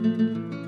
Música